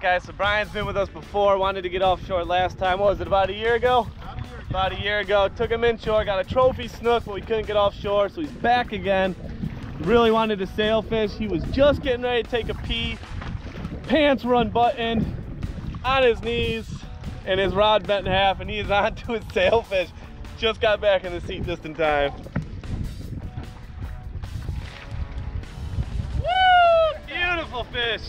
guys. So Brian's been with us before. Wanted to get offshore last time. What was it, about a year ago? About a year ago. Took him inshore, got a trophy snook, but we couldn't get offshore, so he's back again. Really wanted to sailfish. He was just getting ready to take a pee. Pants were unbuttoned, on his knees, and his rod bent in half, and he is on to his sailfish. Just got back in the seat just in time. Woo! Beautiful fish.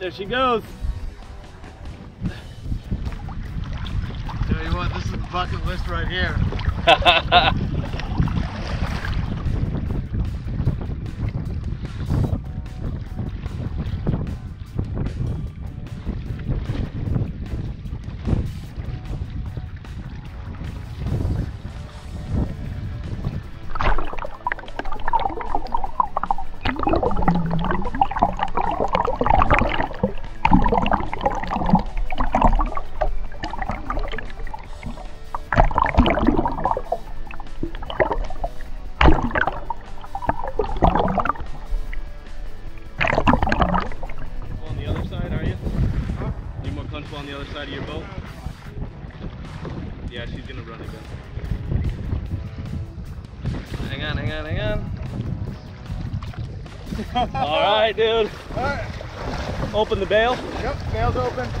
There she goes. Tell you what, this is the bucket list right here. side of your boat? Yeah, she's gonna run again. Hang on, hang on, hang on. All right, dude. Alright, Open the bail. yep, sails open.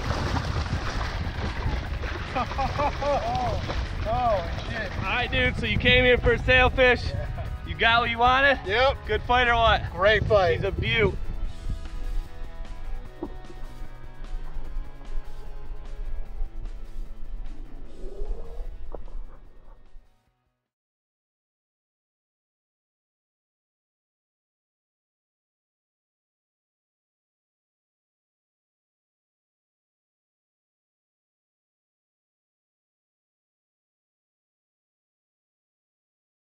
oh, shit. All right, dude. So you came here for a sailfish. You got what you wanted? Yep, Good fight or what? great fight. He's a beaut.